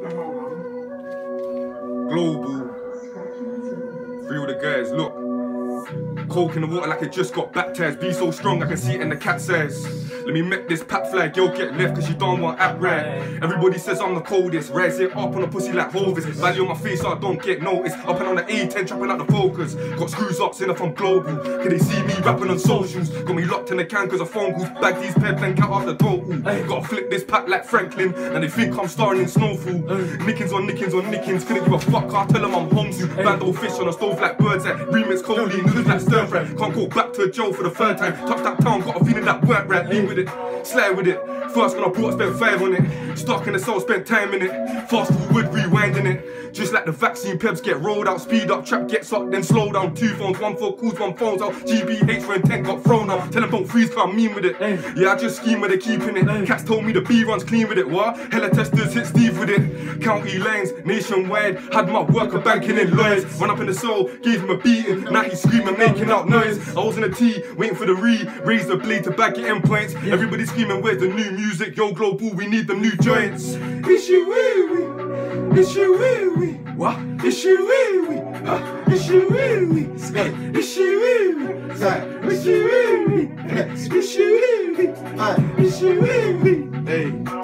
Global. Free all the guys, look. Coke in the water like it just got baptized. Be so strong, I can see it in the cat says. Let me make this pack fly, girl get left cause you don't want act right. Everybody says I'm the coldest, rise it up on a pussy like Hovis. Value on my face so I don't get noticed. Up and on the A10, trapping out the focus. Got screws up, saying if I'm global. Can they see me rapping on socials? Got me locked in the can cause of phone calls. Bag these pairs, then count out the total. Gotta flip this pack like Franklin, and they think I'm starring in Snowfall. Nickings on nickings on nickings, couldn't give a fuck, I tell them I'm home to. Bando fish on a stove like birds at remix Coley, noodles like stir fry. Can't go back to Joe for the third time. Touch that town, got a feeling that work right, lean with it. Slide with it. First when I brought, spent five on it. Stuck in the soul, spent time in it. Fast forward, rewinding it. Just like the vaccine peps get rolled out, speed up, trap gets up, then slow down. Two phones, one for calls, one phones out. GBH for intent got thrown out. Tell them don't freeze, cause I'm mean with it. Yeah, I just scheme with it, keeping it. Cats told me the B runs clean with it. What? Hella testers hit Steve with it. County lines, nationwide. Had my worker banking in lawyers. Run up in the soul, gave him a beating. Now he's screaming, making out noise. I was in a T, waiting for the re. Raise the blade to back it in points. Everybody screaming, where's the new music? Yo, global, we need them new joints. Issue wee wee. Issue wee wee. What? Issue wee wee. Huh? Issue wee wee. Wee wee. Issue wee wee. Issue wee wee. Hey. Hey.